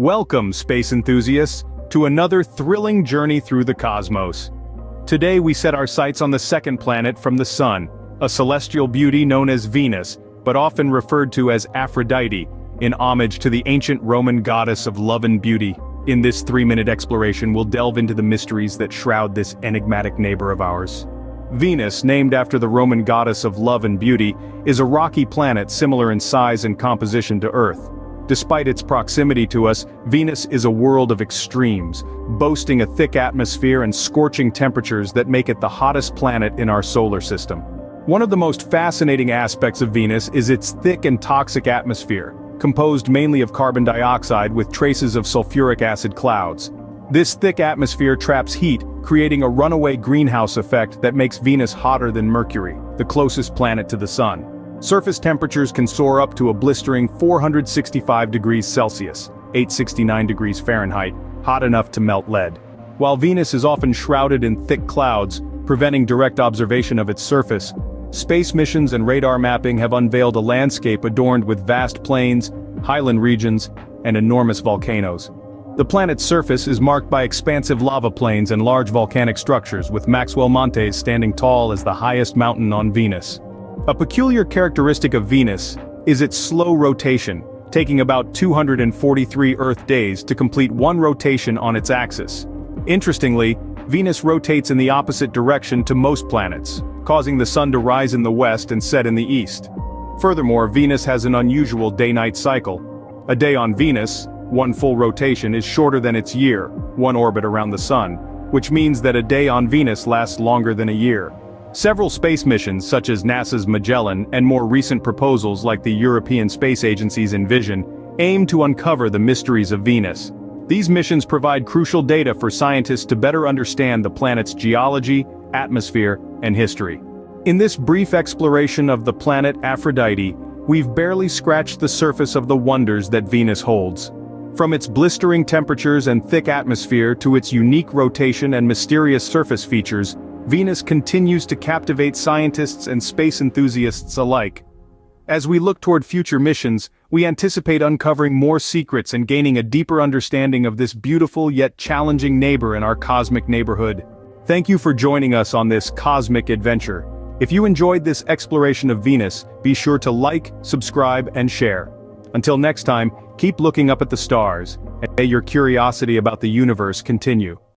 Welcome, space enthusiasts, to another thrilling journey through the cosmos. Today we set our sights on the second planet from the Sun, a celestial beauty known as Venus, but often referred to as Aphrodite, in homage to the ancient Roman goddess of love and beauty. In this three-minute exploration we'll delve into the mysteries that shroud this enigmatic neighbor of ours. Venus, named after the Roman goddess of love and beauty, is a rocky planet similar in size and composition to Earth. Despite its proximity to us, Venus is a world of extremes, boasting a thick atmosphere and scorching temperatures that make it the hottest planet in our solar system. One of the most fascinating aspects of Venus is its thick and toxic atmosphere, composed mainly of carbon dioxide with traces of sulfuric acid clouds. This thick atmosphere traps heat, creating a runaway greenhouse effect that makes Venus hotter than Mercury, the closest planet to the Sun. Surface temperatures can soar up to a blistering 465 degrees Celsius, 869 degrees Fahrenheit, hot enough to melt lead. While Venus is often shrouded in thick clouds, preventing direct observation of its surface, space missions and radar mapping have unveiled a landscape adorned with vast plains, highland regions, and enormous volcanoes. The planet's surface is marked by expansive lava plains and large volcanic structures with Maxwell Montes standing tall as the highest mountain on Venus. A peculiar characteristic of Venus is its slow rotation, taking about 243 Earth days to complete one rotation on its axis. Interestingly, Venus rotates in the opposite direction to most planets, causing the sun to rise in the west and set in the east. Furthermore, Venus has an unusual day-night cycle. A day on Venus, one full rotation is shorter than its year, one orbit around the sun, which means that a day on Venus lasts longer than a year. Several space missions such as NASA's Magellan and more recent proposals like the European Space Agency's Envision aim to uncover the mysteries of Venus. These missions provide crucial data for scientists to better understand the planet's geology, atmosphere, and history. In this brief exploration of the planet Aphrodite, we've barely scratched the surface of the wonders that Venus holds. From its blistering temperatures and thick atmosphere to its unique rotation and mysterious surface features, Venus continues to captivate scientists and space enthusiasts alike. As we look toward future missions, we anticipate uncovering more secrets and gaining a deeper understanding of this beautiful yet challenging neighbor in our cosmic neighborhood. Thank you for joining us on this cosmic adventure. If you enjoyed this exploration of Venus, be sure to like, subscribe, and share. Until next time, keep looking up at the stars, and may your curiosity about the universe continue.